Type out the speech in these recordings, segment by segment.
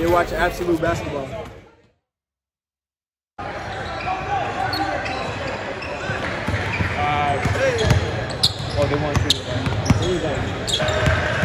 You're watching Absolute Basketball. Oh, they want to.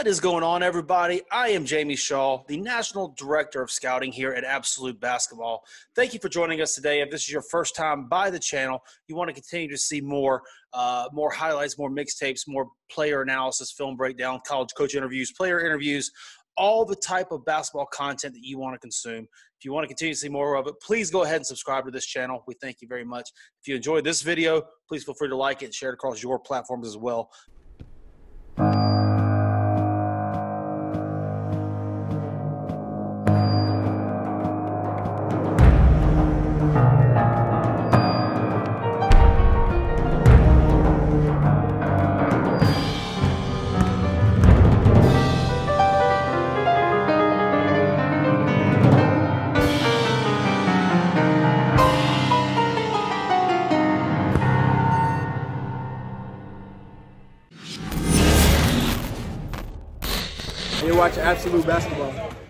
What is going on, everybody? I am Jamie Shaw, the National Director of Scouting here at Absolute Basketball. Thank you for joining us today. If this is your first time by the channel, you want to continue to see more, uh, more highlights, more mixtapes, more player analysis, film breakdown, college coach interviews, player interviews, all the type of basketball content that you want to consume. If you want to continue to see more of it, please go ahead and subscribe to this channel. We thank you very much. If you enjoyed this video, please feel free to like it and share it across your platforms as well. You're watching Absolute Basketball.